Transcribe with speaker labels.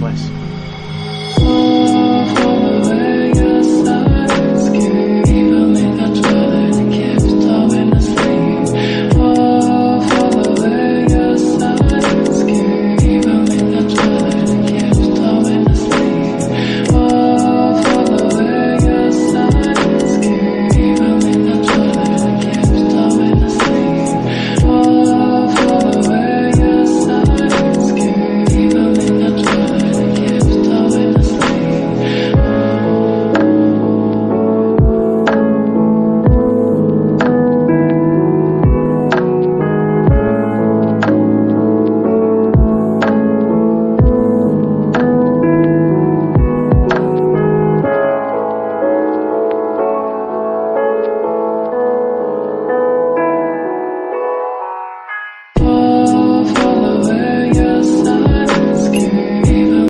Speaker 1: place.